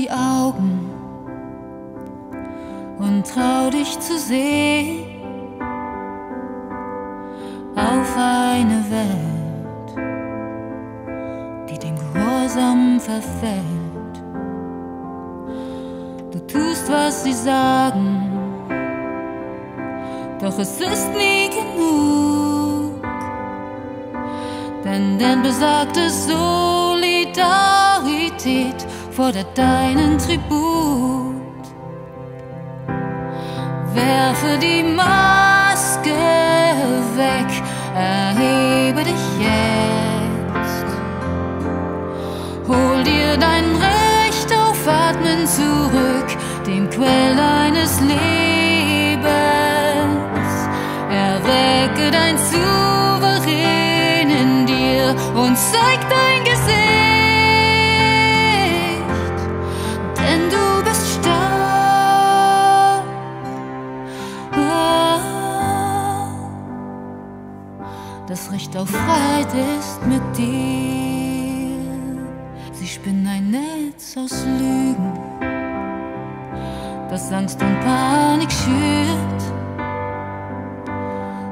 die Augen und trau dich zu sehen auf eine Welt, die dem Gehorsam verfällt. Du tust, was sie sagen, doch es ist nie genug, denn denn besagte Solidarität fordert deinen Tribut. Werfe die Maske weg, erhebe dich jetzt. Hol dir dein Recht auf Atmen zurück, dem Quell deines Lebens. Erwecke dein Souverän in dir und zeig dein Das Recht auf Freiheit ist mit dir. Sie spinnen ein Netz aus Lügen, das Angst und Panik schürt,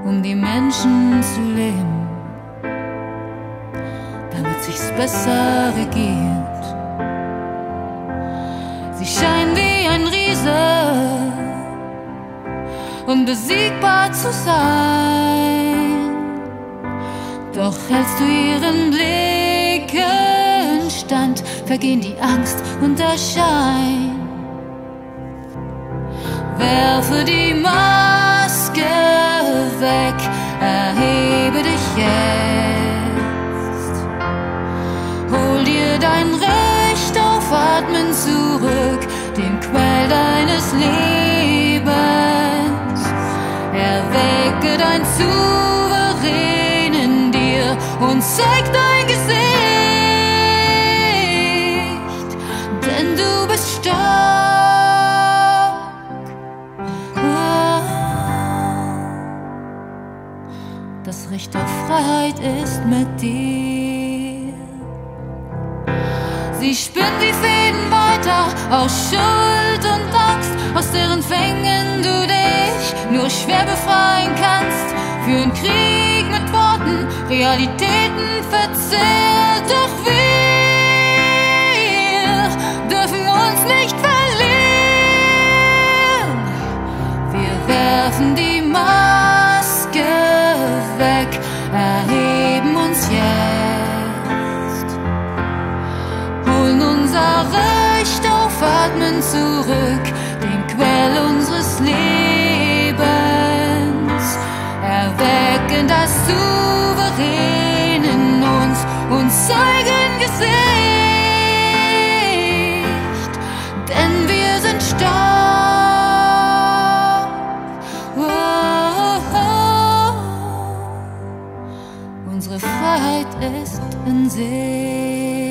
um die Menschen zu leben, damit sich's besser regiert. Sie scheinen wie ein Riese unbesiegbar zu sein. Doch hältst du ihren Blicken stand, vergehen die Angst und der Schein. Werfe die Maske weg, und zeig dein Gesicht, denn du bist stark. Das Recht auf Freiheit ist mit dir. Sie spinnen die Fäden weiter aus Schuld und Angst, aus deren Fängen du dich nur schwer befreien kannst. Führen Krieg mit Worten, Realitäten verzerrt, doch wir dürfen uns nicht verlieren. Wir werfen die Maske weg, erheben uns jetzt. Holen unser Recht auf Atmen zurück, den Quell unseres Lebens, erwecken das Souverän Unsere Freiheit ist in sich.